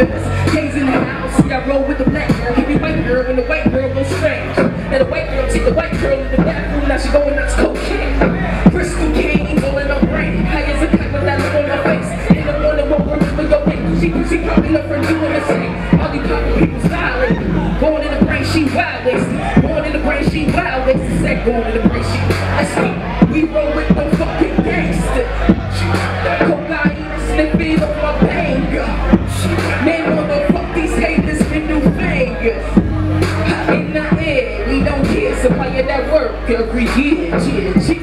niggas. Kings in the house, see I roll with the black girl. Give me white girl when the white girl goes strange. And the white girl take the white girl in the bathroom, now she going nuts cocaine. Crystal Caines going up rain. High as a kite with that on her face. In the morning, what works with your pain. She, she probably up for doing the same. All these poppin' people styling. Going in the brain, she wild wasted. Going in the brain, she wild wasted. Said born in the brain, she. That's me. We roll with the fucking gangsters. Cocaine, sniffing on my Girl, she she she